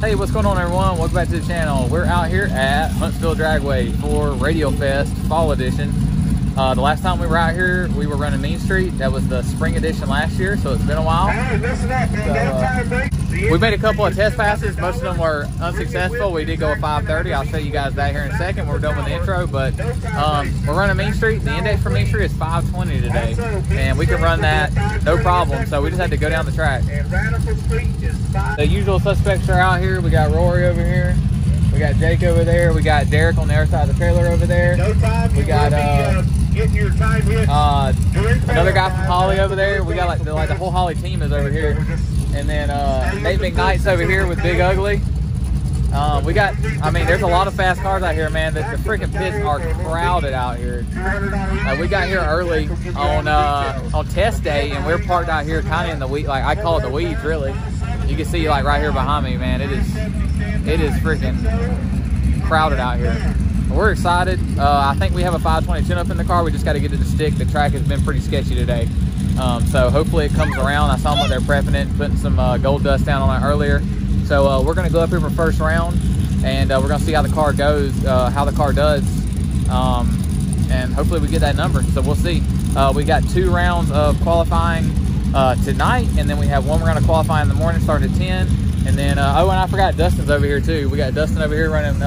Hey, what's going on everyone? Welcome back to the channel. We're out here at Huntsville Dragway for Radial Fest Fall Edition. Uh, the last time we were out here, we were running Mean Street. That was the spring edition last year, so it's been a while. So, uh, we made a couple of test passes. Most of them were unsuccessful. We did go a 530. I'll show you guys that here in a second. We're done with the intro, but um, we're running Mean Street. The index for Mean Street is 520 today, and we can run that no problem. So we just had to go down the track. The usual suspects are out here. We got Rory over here. We got Jake over there. We got Derek on the other side of the trailer over there. We got uh, uh, another guy from Holley over there. We got like the, like the whole Holley team is over here. And then uh, Nate McKnight's over here with Big Ugly. Um, we got, I mean, there's a lot of fast cars out here, man. The, the freaking pits are crowded out here. Uh, we got here early on uh, on test day, and we're parked out here kind of in the weed, like I call it the weeds, really. You can see like right here behind me, man. It is, it is freaking crowded out here. We're excited. Uh, I think we have a 520 tune up in the car. We just got to get it to stick. The track has been pretty sketchy today. Um, so hopefully it comes around. I saw them they're prepping it, putting some uh, gold dust down on it earlier. So uh, we're gonna go up here for first round and uh, we're gonna see how the car goes, uh, how the car does. Um, and hopefully we get that number. So we'll see. Uh, we got two rounds of qualifying uh, tonight and then we have one more round of qualifying in the morning starting at 10. And then, oh, and I forgot Dustin's over here too. We got Dustin over here running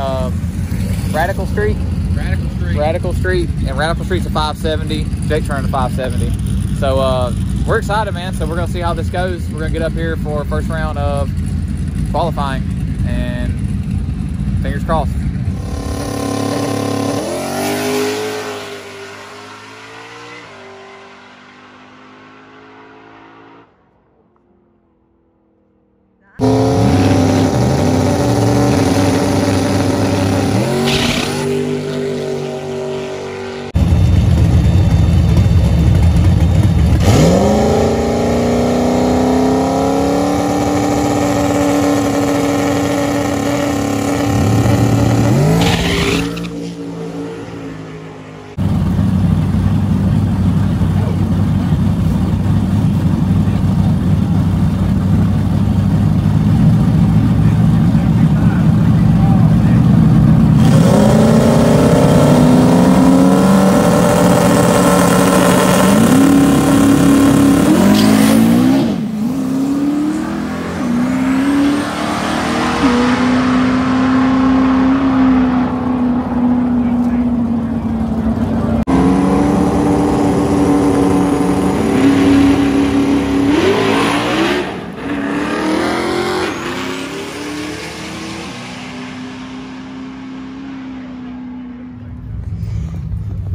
Radical Street. Radical Street. Radical Street. And Radical Street's a 570. Jake's running a 570. So uh, we're excited, man. So we're gonna see how this goes. We're gonna get up here for first round of qualifying, and fingers crossed.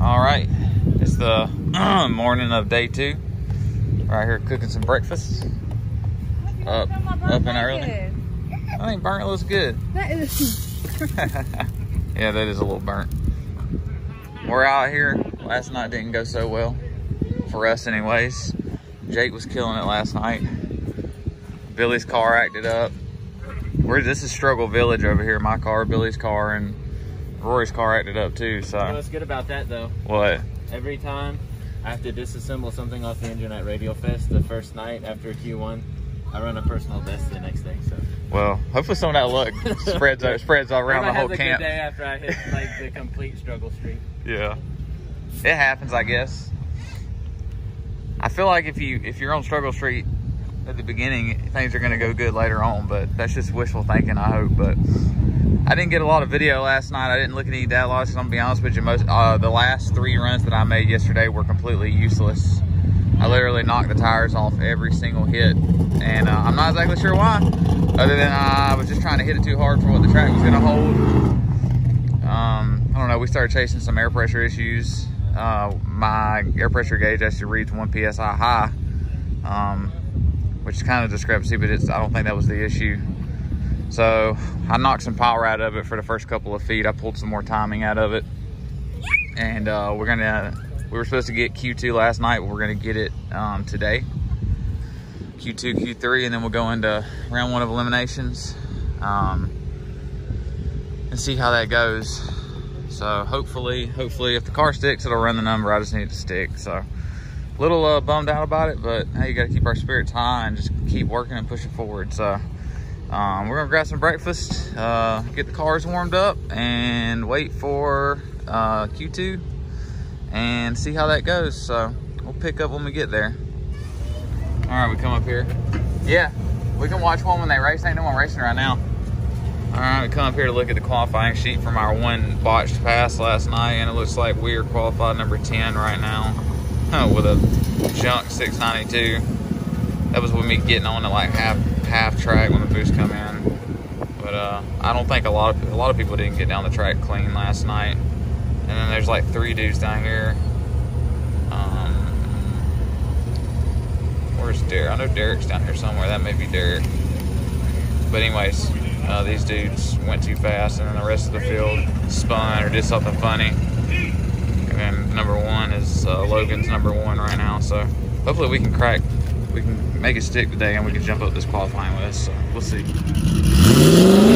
All right, it's the morning of day two. Right here cooking some breakfast. Up, up and early. I think burnt looks good. That is. yeah, that is a little burnt. We're out here. Last night didn't go so well for us, anyways. Jake was killing it last night. Billy's car acted up. We're this is struggle village over here. My car, Billy's car, and Rory's car acted up too. So You know what's good about that though? what? Every time I have to disassemble something off the engine at Radial Fest the first night after Q1. I run a personal best the next day. So Well, hopefully some of that luck spreads out, spreads all around the whole a camp. Good day after I hit like the complete struggle streak. Yeah. It happens, I guess. I feel like if you if you're on struggle street at the beginning, things are gonna go good later on, but that's just wishful thinking, I hope. But I didn't get a lot of video last night. I didn't look at any data losses. I'm gonna be honest with you. Most uh, the last three runs that I made yesterday were completely useless. I literally knocked the tires off every single hit, and uh, I'm not exactly sure why. Other than I was just trying to hit it too hard for what the track was gonna hold. Um, I don't know. We started chasing some air pressure issues. Uh, my air pressure gauge actually reads one psi high, um, which is kind of discrepancy, but it's I don't think that was the issue. So I knocked some power out of it for the first couple of feet. I pulled some more timing out of it, and uh, we're gonna. We were supposed to get Q2 last night, but we're gonna get it um, today. Q2, Q3, and then we'll go into round one of eliminations. Um, and see how that goes. So hopefully, hopefully if the car sticks, it'll run the number. I just need it to stick. So a little uh, bummed out about it, but hey, you gotta keep our spirits high and just keep working and pushing forward. So Um, we're gonna grab some breakfast, uh, get the cars warmed up, and wait for uh, Q2 and see how that goes. So we'll pick up when we get there. All right, we come up here. Yeah, we can watch one when they race. Ain't no one racing right now. All right, we come up here to look at the qualifying sheet from our one botched pass last night, and it looks like we are qualified number 10 right now with a junk 692. That was with me getting on at like half half track when the boost come in. But uh, I don't think a lot of a lot of people didn't get down the track clean last night. And then there's like three dudes down here. Um, where's Derek? I know Derek's down here somewhere. That may be Derek. But anyways, uh, these dudes went too fast, and then the rest of the field spun or did something funny. And number one is uh, Logan's number one right now. So hopefully we can crack, we can make it stick today, and we can jump up this qualifying list. So we'll see.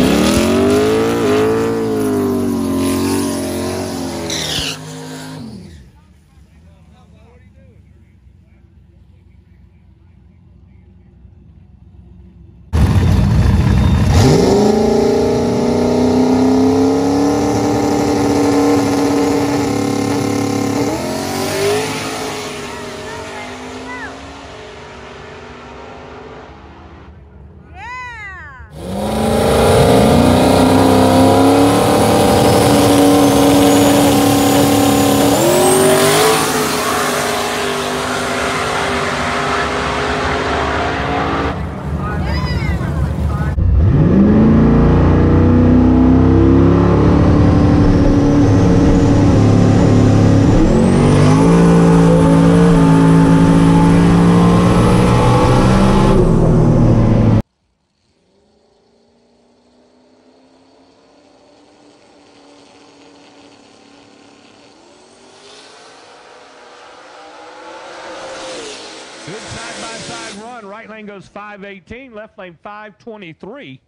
Good side-by-side run. Right lane goes 518, left lane 523.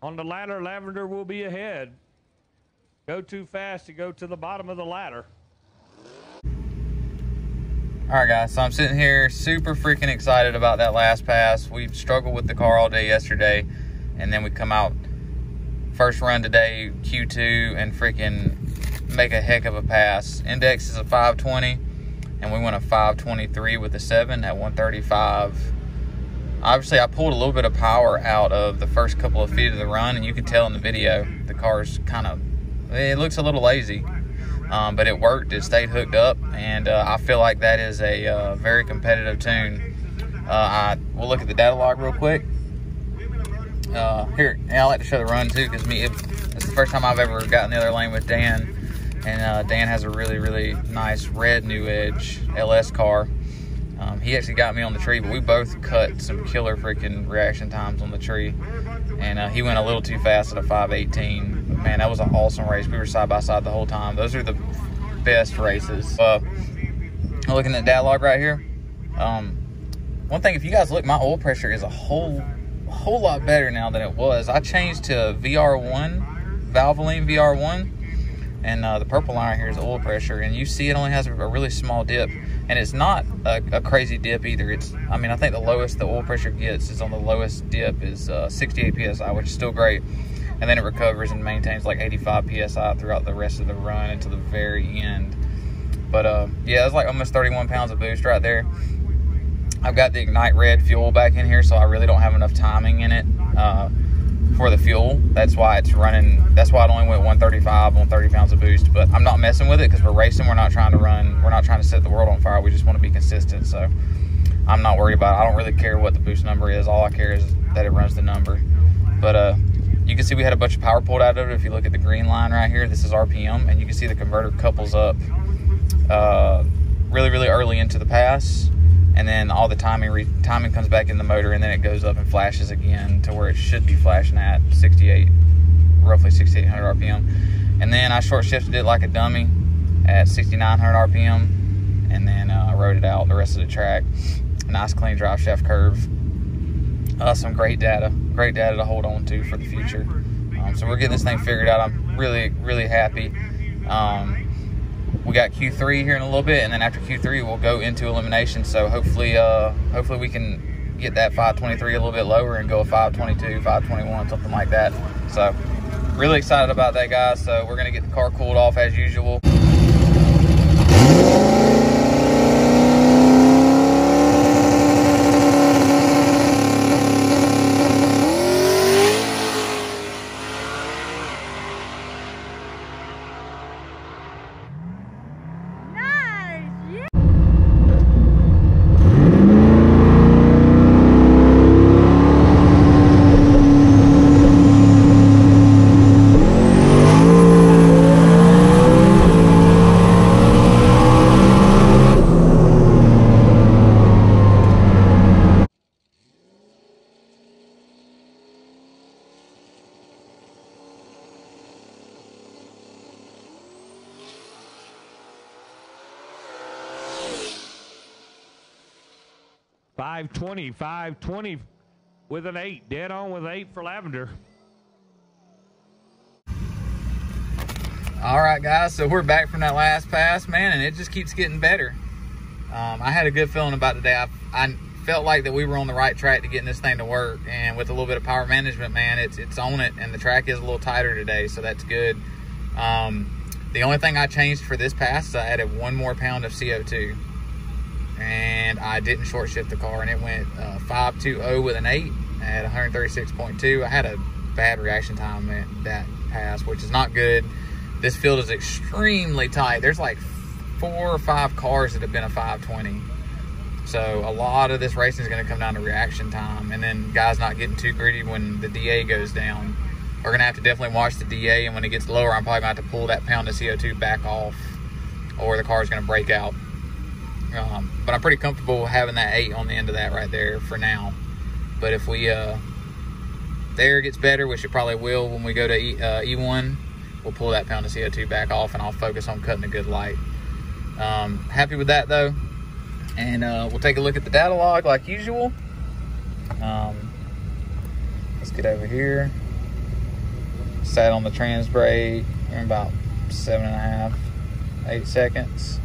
On the ladder, Lavender will be ahead. Go too fast to go to the bottom of the ladder. All right, guys. So I'm sitting here super freaking excited about that last pass. We struggled with the car all day yesterday, and then we come out first run today, Q2, and freaking make a heck of a pass. Index is a 520, and we went a 523 with a 7 at 135. Obviously, I pulled a little bit of power out of the first couple of feet of the run, and you can tell in the video the car's kind of, it looks a little lazy. Um, but it worked. It stayed hooked up, and uh, I feel like that is a uh, very competitive tune. Uh, I we'll look at the data log real quick. Uh, here, I like to show the run too, because me it, it's the first time I've ever gotten the other lane with Dan, and uh, Dan has a really really nice red New Edge LS car. Um, he actually got me on the tree, but we both cut some killer freaking reaction times on the tree, and uh, he went a little too fast at a 518 man, that was an awesome race. We were side by side the whole time. Those are the best races. Uh, looking at data log right here. Um, one thing, if you guys look, my oil pressure is a whole, whole lot better now than it was. I changed to VR1, Valvoline VR1, and uh, the purple line here is oil pressure, and you see it only has a really small dip, and it's not a, a, crazy dip either. It's, I mean, I think the lowest the oil pressure gets is on the lowest dip is uh, 68 psi, which is still great and then it recovers and maintains like 85 psi throughout the rest of the run until the very end. But uh, yeah, it's like almost 31 pounds of boost right there. I've got the Ignite Red fuel back in here, so I really don't have enough timing in it uh, for the fuel. That's why it's running. That's why it only went 135 on 30 pounds of boost. But I'm not messing with it because we're racing. We're not trying to run. We're not trying to set the world on fire. We just want to be consistent. So I'm not worried about it. I don't really care what the boost number is. All I care is that it runs the number. But uh, you can see we had a bunch of power pulled out of it. If you look at the green line right here, this is RPM, and you can see the converter couples up uh, really, really early into the pass, and then all the timing timing comes back in the motor, and then it goes up and flashes again to where it should be flashing at 68, roughly 6,800 RPM. And then I short shifted it like a dummy at 6,900 RPM, and then uh, rode it out the rest of the track. Nice clean drive shaft curve. Uh, some great data, great data to hold on to for the future. Um, so we're getting this thing figured out. I'm really, really happy. Um, we got Q3 here in a little bit, and then after Q3, we'll go into elimination. So hopefully, uh, hopefully we can get that 523 a little bit lower and go a 522, 521, something like that. So really excited about that, guys. So we're gonna get the car cooled off as usual. Five twenty, five twenty, with an eight. Dead on with eight for Lavender. All right, guys. So we're back from that last pass, man, and it just keeps getting better. Um, I had a good feeling about today. I, I felt like that we were on the right track to getting this thing to work, and with a little bit of power management, man, it's it's on it, and the track is a little tighter today, so that's good. Um, the only thing I changed for this pass is I added one more pound of CO2, and I didn't short shift the car, and it went uh, 520 with an 8 at 136.2. I had a bad reaction time at that pass, which is not good. This field is extremely tight. There's like four or five cars that have been a 520. So a lot of this racing is going to come down to reaction time, and then guys not getting too greedy when the DA goes down. We're going to have to definitely watch the DA, and when it gets lower, I'm probably going to have to pull that pound of CO2 back off, or the car is going to break out. Um, but I'm pretty comfortable having that eight on the end of that right there for now. But if we uh, the air gets better, which it probably will when we go to e, uh, E1, we'll pull that pound of CO2 back off, and I'll focus on cutting a good light. Um, happy with that though, and uh, we'll take a look at the data log like usual. Um, let's get over here. Sat on the trans brake in about seven and a half, eight seconds.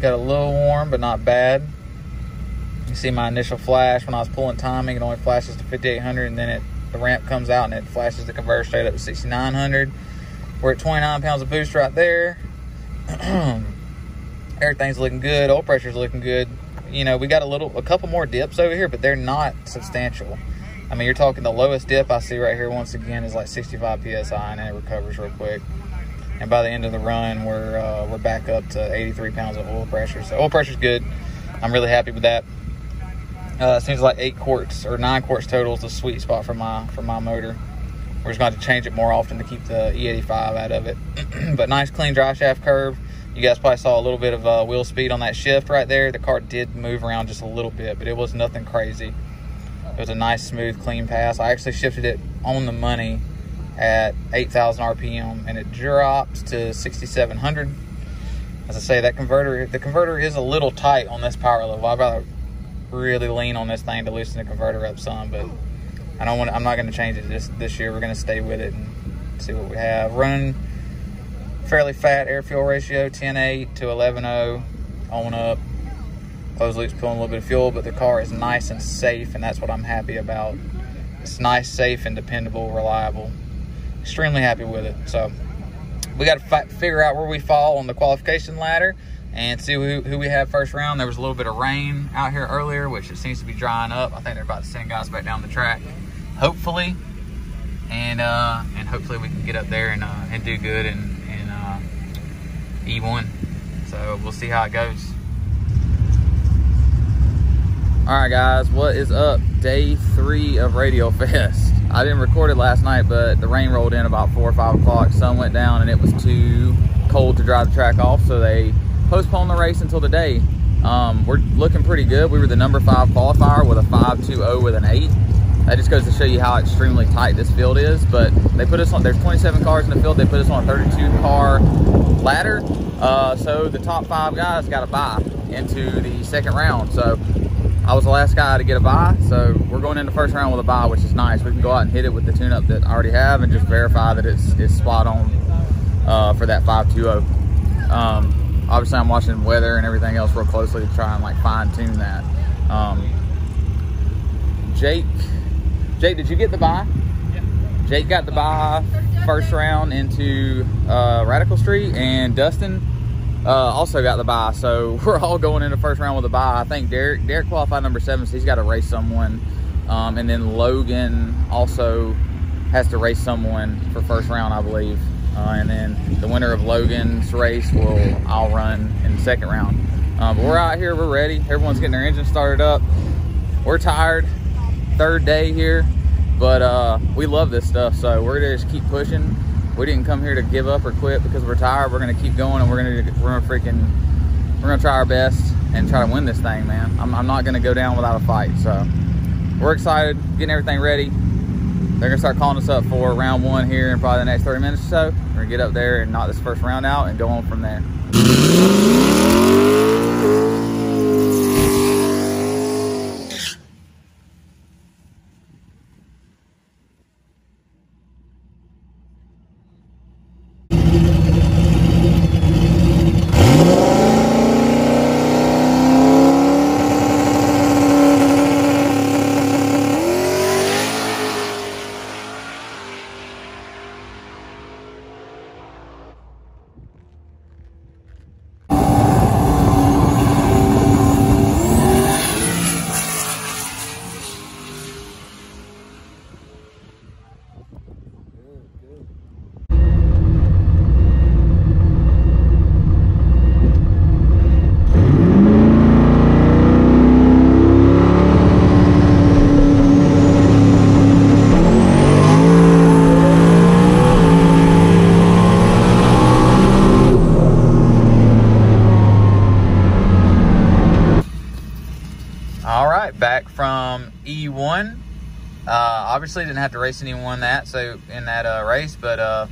Got a little warm, but not bad. You see my initial flash when I was pulling timing, it only flashes to 5800 and then it the ramp comes out and it flashes the converter straight up to 6900. We're at 29 pounds of boost right there. Everything's looking good. Oil pressure's looking good. You know, we got a little, a couple more dips over here, but they're not substantial. I mean, you're talking the lowest dip I see right here once again is like 65 psi, and it recovers real quick. And by the end of the run, we're uh, we're back up to 83 pounds of oil pressure. So oil pressure's good. I'm really happy with that. Uh, seems like eight quarts or nine quarts total is the sweet spot for my for my motor. We're just going to change it more often to keep the E85 out of it. but nice clean drive shaft curve. You guys probably saw a little bit of uh, wheel speed on that shift right there. The car did move around just a little bit, but it was nothing crazy. It was a nice, smooth, clean pass. I actually shifted it on the money at 8,000 RPM, and it drops to 6,700. As I say, that converter, the converter is a little tight on this power level. I'd rather really lean on this thing to loosen the converter up some, but I don't want. I'm not going to change it this this year. We're going to stay with it and see what we have. Running fairly fat air fuel ratio, 10.8 to 11.0 on up. Closed loop's pulling a little bit of fuel, but the car is nice and safe, and that's what I'm happy about. It's nice, safe, and dependable, reliable. Extremely happy with it. So we got to figure out where we fall on the qualification ladder and see who, who we have first round. There was a little bit of rain out here earlier, which it seems to be drying up. I think they're about to send guys back down the track, hopefully, and uh, and hopefully we can get up there and uh, and do good in, in uh, E1. So we'll see how it goes. All right, guys, what is up? Day three of Radial Fest. I didn't record it last night, but the rain rolled in about four or five o'clock. Sun went down, and it was too cold to drive the track off, so they postponed the race until today. Um, we're looking pretty good. We were the number five qualifier with a 5.20 with an eight. That just goes to show you how extremely tight this field is. But they put us on, there's 27 cars in the field. They put us on a 32 car ladder. Uh, so the top five guys got a bye into the second round. So I was the last guy to get a bye, So we're going into the first round with a bye, which is nice. We can go out and hit it with the tune up that I already have and just verify that it's, it's spot on uh, for that 5.20. Um, obviously I'm watching weather and everything else real closely to try and like fine tune that. Um, Jake, Jake, did you get the bye? Yeah. Jake got the bye first round into uh, Radical Street, and Dustin uh, also got the bye. So we're all going into first round with a bye. I think Derek Derek qualified number seven, so he's got to race someone, um, and then Logan also has to race someone for first round, I believe. Uh, and then the winner of Logan's race will I'll run in second round. Um, but we're out here, we're ready. Everyone's getting their engine started up. We're tired. Third day here, but uh, we love this stuff, so we're gonna just keep pushing. We didn't come here to give up or quit because we're tired. We're gonna keep going, and we're gonna we're gonna freaking we're gonna try our best and try to win this thing, man. I'm, I'm not gonna go down without a fight. So we're excited, getting everything ready. They're gonna start calling us up for round one here in probably the next 30 minutes or so. We're gonna get up there and knock this first round out and go on from there. All right, back from E1. Uh, obviously, didn't have to race anyone that so in that uh, race, but uh,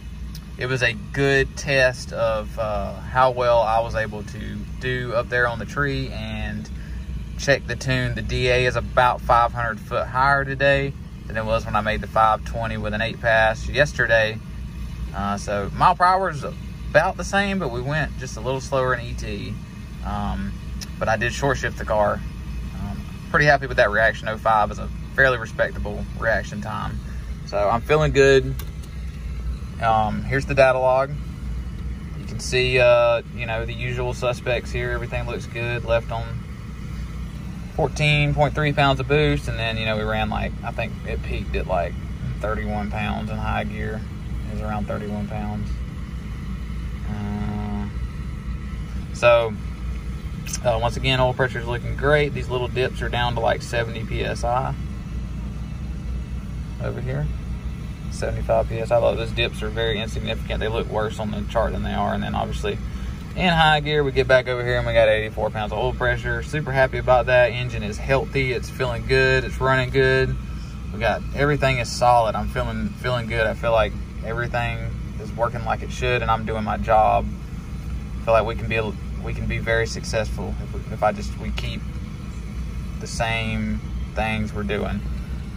it was a good test of uh, how well I was able to do up there on the tree and check the tune. The DA is about 500 foot higher today than it was when I made the 520 with an eight pass yesterday. Uh, so mile per hour is about the same, but we went just a little slower in ET. Um, but I did short shift the car pretty happy with that reaction. 05 is a fairly respectable reaction time. So i'm feeling good. Um, here's the data log. You can see uh, you know the usual suspects here. Everything looks good. Left on 14.3 pounds of boost and then you know we ran like i think it peaked at like 31 pounds in high gear. It was around 31 pounds. Uh, so uh, once again, oil pressure is looking great. These little dips are down to like 70 psi over here. 75 psi. Although those dips are very insignificant, they look worse on the chart than they are. And then obviously in high gear, we get back over here and we got 84 pounds of oil pressure. Super happy about that. Engine is healthy. It's feeling good. It's running good. We got everything is solid. I'm feeling feeling good. I feel like everything is working like it should, and I'm doing my job. I feel like we can be we can be very successful if, we, if I just we keep the same things we're doing.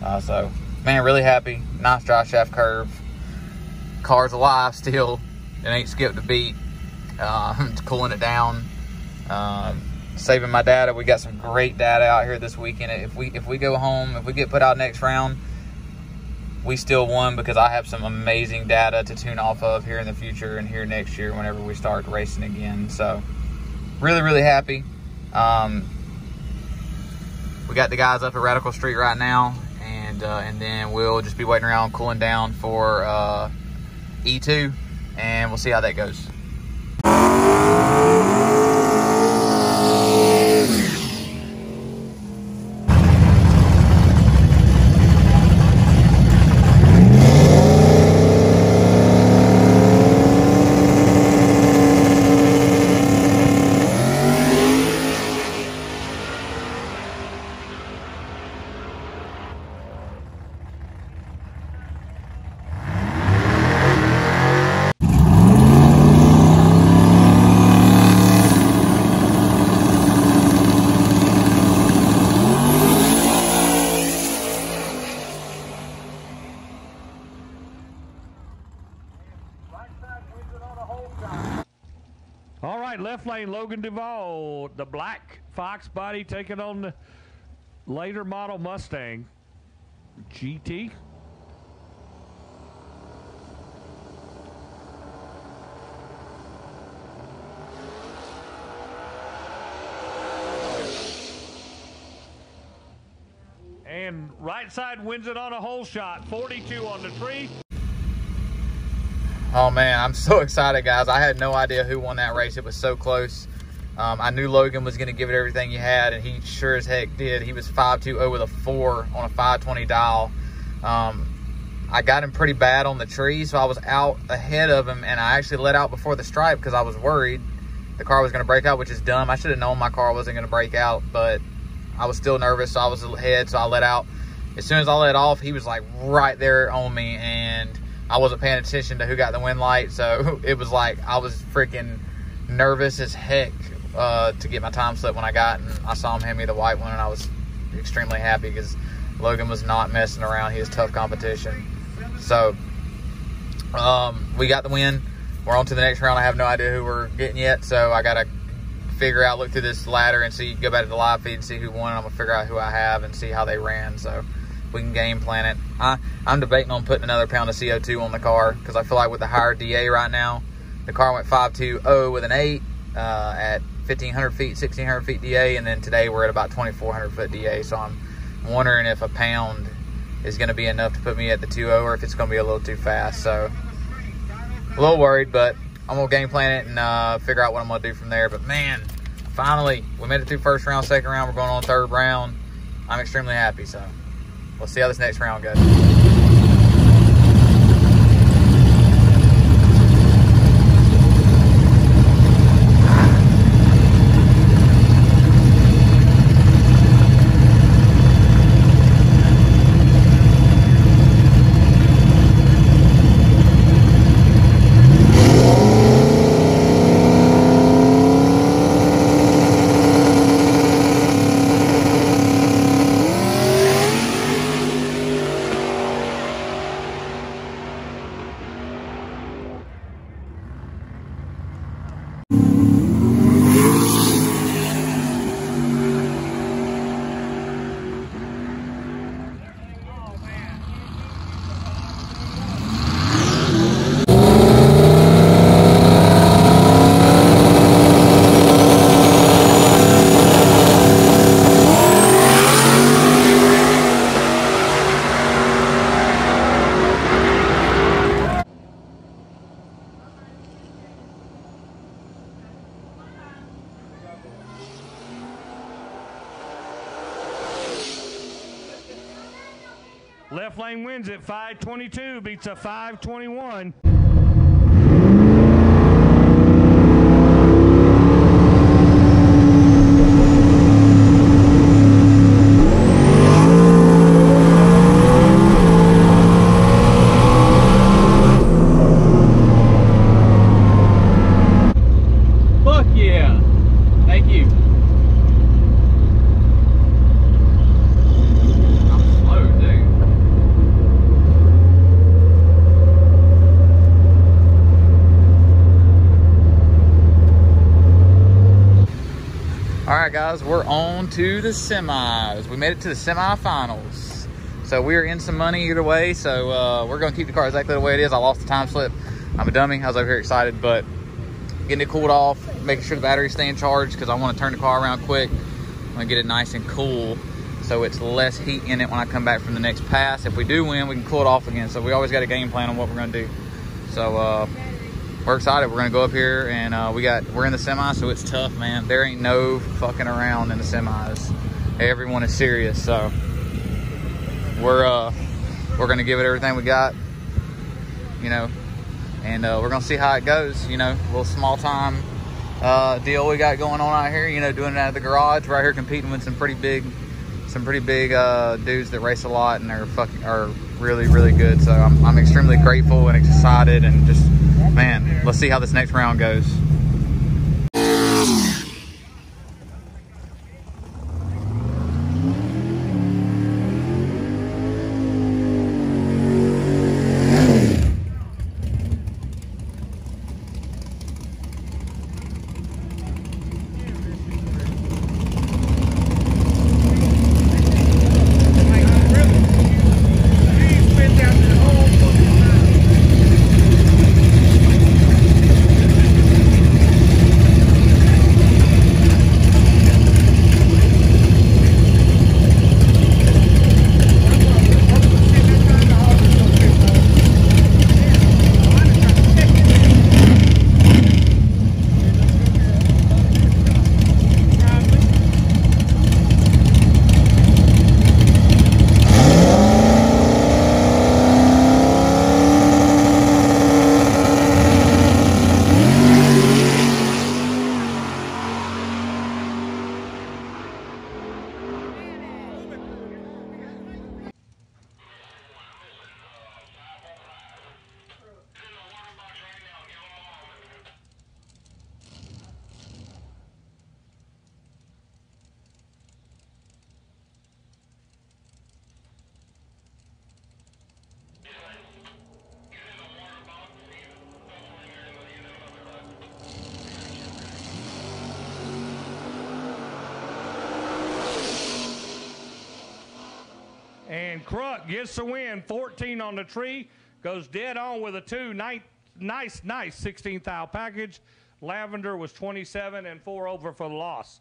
Uh, so, man, really happy. Nice dry shaft curve. Car's alive still. It ain't skipped a beat. Uh, cooling it down. Um, saving my data. We got some great data out here this weekend. If we if we go home, if we get put out next round, we still won because I have some amazing data to tune off of here in the future and here next year whenever we start racing again. So really, really happy. Um, we got the guys up at Radical Street right now, and uh, and then we'll just be waiting around, cooling down for uh, E2, and we'll see how that goes. All right, left lane, Logan Duvall, the black Fox body taking on the later model Mustang. GT. And right side wins it on a hole shot. 42 on the tree. Oh man, I'm so excited, guys. I had no idea who won that race. It was so close. Um, I knew Logan was going to give it everything he had, and he sure as heck did. He was 5.20 with a 4 on a 520 dial. Um, I got him pretty bad on the tree, so I was out ahead of him, and I actually let out before the stripe because I was worried the car was going to break out, which is dumb. I should have known my car wasn't going to break out, but I was still nervous, so I was ahead, so I let out. As soon as I let off, he was like right there on me, and I wasn't paying attention to who got the wind light, so it was like I was freaking nervous as heck uh, to get my time slip when I got, and I saw him hand me the white one, and I was extremely happy because Logan was not messing around. He was tough competition. So um, we got the win. We're on to the next round. I have no idea who we're getting yet, so I got to figure out, look through this ladder and see, go back to the live feed and see who won. I'm to figure out who I have and see how they ran, so we can game plan it. I, I'm debating on putting another pound of CO2 on the car because I feel like with the higher DA right now, the car went 5.20 with an 8 uh, at 1,500 feet, 1,600 feet DA, and then today we're at about 2,400 foot DA, so I'm wondering if a pound is going to be enough to put me at the 2.0 or if it's going to be a little too fast. So a little worried, but I'm going to game plan it and uh, figure out what I'm going to do from there. But man, finally, we made it through first round, second round. We're going on third round. I'm extremely happy. So we'll see how this next round goes. Left lane wins it. 522 beats a 521. Fuck yeah. Thank you. I'm slow, dude. All right, guys, we're on to the semis. We made it to the semifinals. So we're in some money either way. So uh, we're going to keep the car exactly the way it is. I lost the time slip. I'm a dummy. I was over here excited, but getting it cooled off, making sure the battery's staying charged because I want to turn the car around quick. I'm going to get it nice and cool so it's less heat in it when I come back from the next pass. If we do win, we can cool it off again. So we always got a game plan on what we're going to do. So uh, we're excited. We're to go up here and uh, we got we're in the semis, so it's tough, man. There ain't no fucking around in the semis. Everyone is serious, so we're uh, we're to give it everything we got. You know, and uh, we're gonna see how it goes. You know, little small time uh, deal we got going on out here. You know, doing it out of the garage, right here, competing with some pretty big, some pretty big uh, dudes that race a lot and are fucking are really really good. So I'm I'm extremely grateful and excited and just man, let's see how this next round goes. And Crook gets the win. 14 on the tree. Goes dead on with a two. Nice, nice, nice 16th thou package. Lavender was 27 and four over for the loss.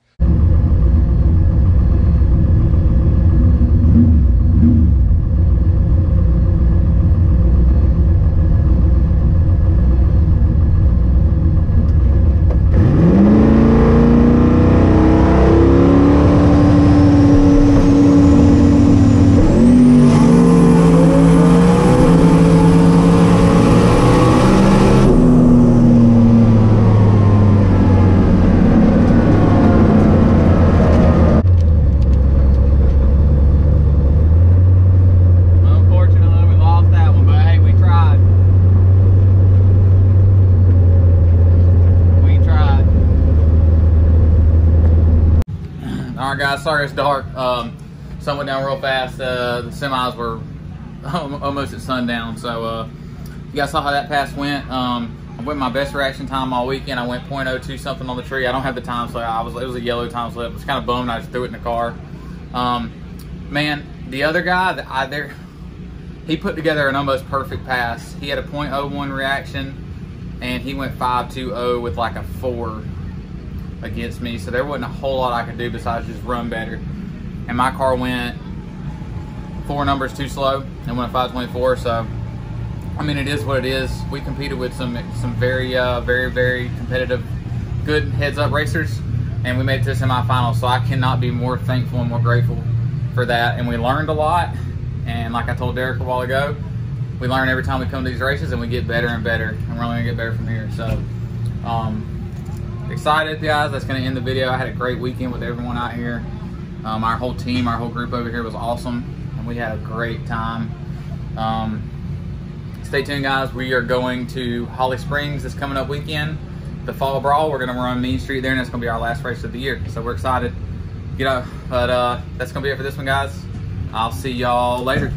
Unfortunately, we lost that one, but hey, we tried. We tried. All right, guys. Sorry it's dark. Um, sun went down real fast. Uh, the semis were almost at sundown. So uh, you guys saw how that pass went. Um, I went my best reaction time all weekend. I went .02 something on the tree. I don't have the time slip. I was it was a yellow time slip. I was kind of bummed. I just threw it in the car. Um, man, the other guy that I there he put together an almost perfect pass. He had a .01 reaction, and he went 5.20 with like a four against me. So there wasn't a whole lot I could do besides just run better. And my car went four numbers too slow and went a 5.24. So I mean, it is what it is. We competed with some some very uh, very very competitive, good heads up racers, and we made it to semifinals. So I cannot be more thankful and more grateful for that. And we learned a lot. And like I told Derek a while ago, we learn every time we come to these races, and we get better and better. And we're only gonna get better from here. So, um, excited, guys. That's gonna end the video. I had a great weekend with everyone out here. Um, our whole team, our whole group over here was awesome, and we had a great time. Um, stay tuned, guys. We are going to Holly Springs this coming up weekend. The Fall Brawl. We're gonna run Mean Street there, and that's gonna be our last race of the year. So we're excited. You know, but uh, that's gonna be it for this one, guys. I'll see y'all later.